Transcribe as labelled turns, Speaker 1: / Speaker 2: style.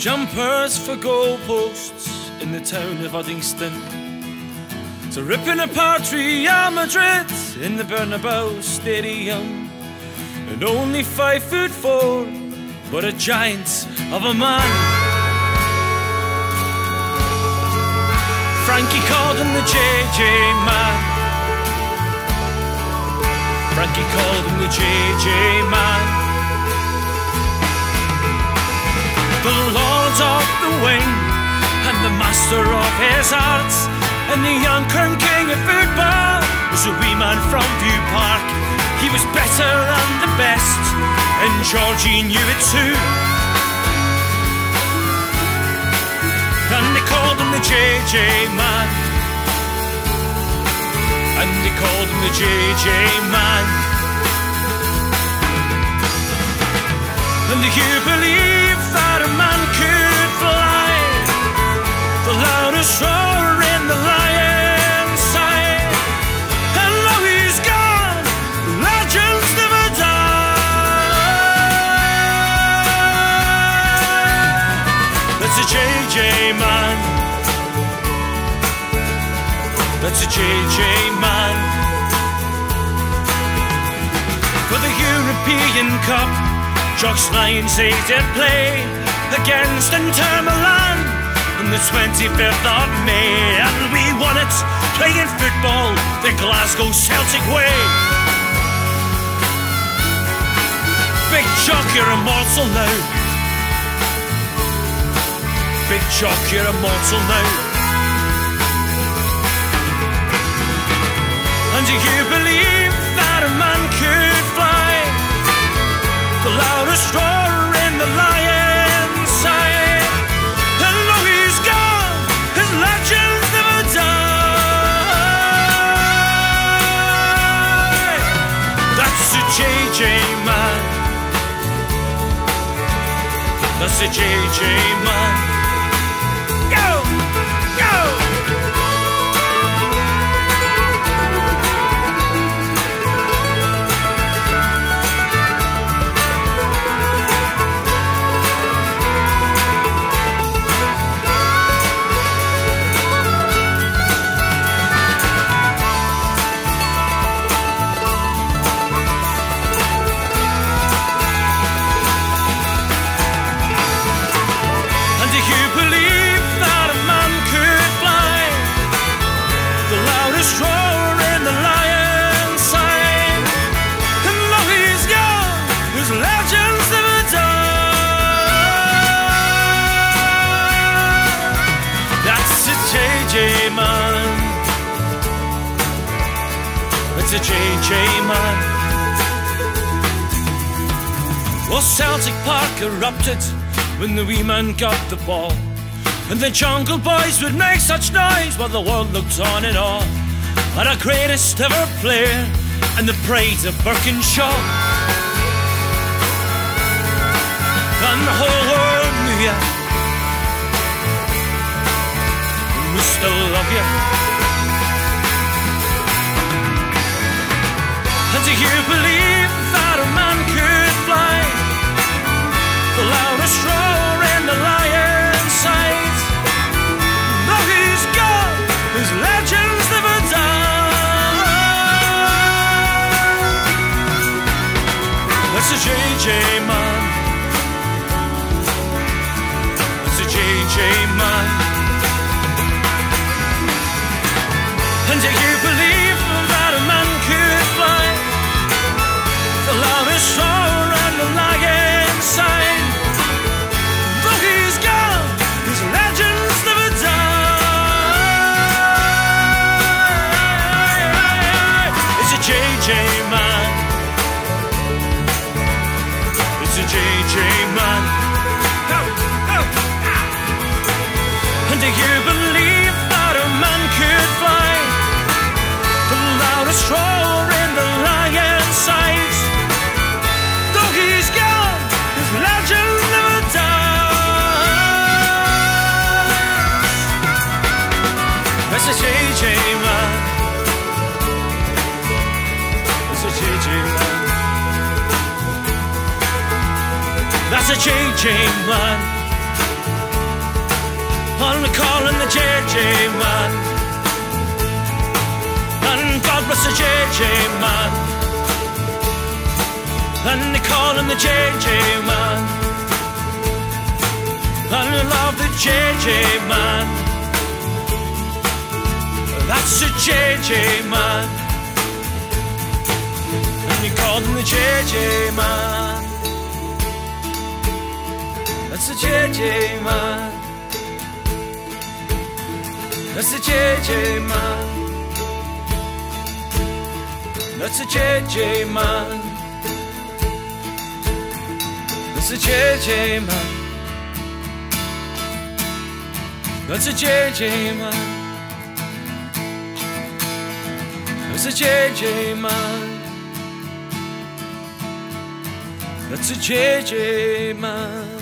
Speaker 1: jumpers for goalposts in the town of Uddingston. So ripping apart Real Madrid in the Bernabeu Stadium. And only five foot four, but a giant of a man. Frankie called him the JJ man. Frankie called him the JJ man. the lord of the wing and the master of his arts and the uncrowned king of football was a wee man from View Park. He was better than the best, and Georgie knew it too. And they called him the JJ man. And they called him the JJ man. And do you believe that a man? The loudest roar in the lion's side. And now he's gone, legends never die. That's a JJ man. That's a JJ man. For the European Cup. Jock's Lions they did play against Inter Milan on the 25th of May, and we won it playing football the Glasgow Celtic way. Big Jock, you're immortal now. Big Jock, you're immortal now. And do you believe that a man could fly? the loudest JJ man. That's a JJ man. JJ man. That's a JJ man. Well, Celtic Park erupted when the wee man got the ball. And the Jungle Boys would make such noise while the world looked on in awe. At our greatest ever player and the pride of Birkenshaw. Still love you. And do you believe that a man could fly? The loudest roar in the lion's sight. Though he's gone, his legends never die. That's a JJ man. That's a JJ man. JJ man. And do you believe that a man could fly? The loudest roar in the lion's sight. Though he's gone, his legends never die. That's a JJ man. That's a JJ man. That's a JJ man. On the call and the JJ man. And God bless the JJ man. And they call him the JJ man. And I love the JJ man. That's a JJ man. And you call him the JJ man. That's a JJ man. That's a JJ man. That's a JJ man. That's a JJ man. That's a JJ man. That's a JJ man. That's a JJ man.